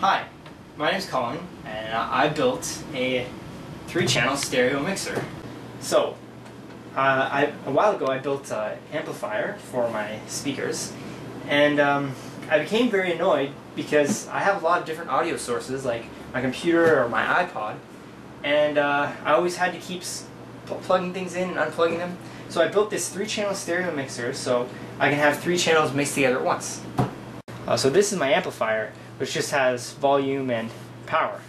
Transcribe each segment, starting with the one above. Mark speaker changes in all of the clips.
Speaker 1: Hi, my name is Colin, and I built a three-channel stereo mixer. So, uh, I, a while ago I built an amplifier for my speakers, and um, I became very annoyed because I have a lot of different audio sources, like my computer or my iPod, and uh, I always had to keep pl plugging things in and unplugging them. So I built this three-channel stereo mixer so I can have three channels mixed together at once. Uh, so this is my amplifier, which just has volume and power.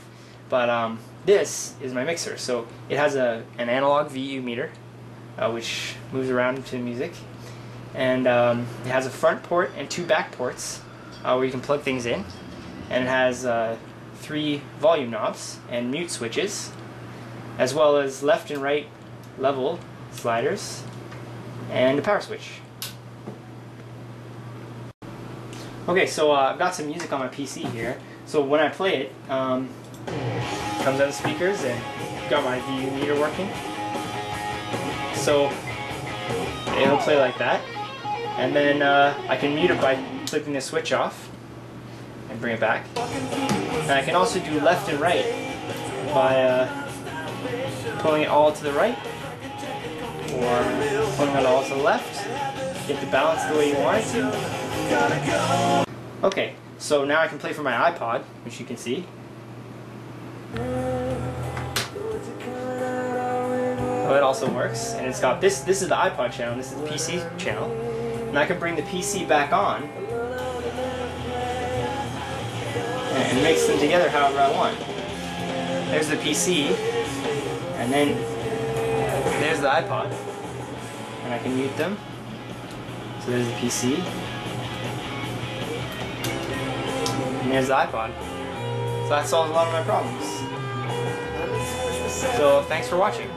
Speaker 1: But um, this is my mixer. So it has a an analog VU meter, uh, which moves around to music, and um, it has a front port and two back ports uh, where you can plug things in, and it has uh, three volume knobs and mute switches, as well as left and right level sliders, and a power switch. Okay, so uh, I've got some music on my PC here. So when I play it, um, it comes out of the speakers and got my VU meter working. So it'll play like that. And then uh, I can mute it by flipping the switch off and bring it back. And I can also do left and right by uh, pulling it all to the right or pulling it all to the left. Get the balance the way you want it to. Okay, so now I can play from my iPod, which you can see. Oh, it also works, and it's got this. This is the iPod channel. This is the PC channel, and I can bring the PC back on and mix them together however I want. There's the PC, and then there's the iPod, and I can mute them. So there's the PC, and there's the iPod. So that solves a lot of my problems. So thanks for watching.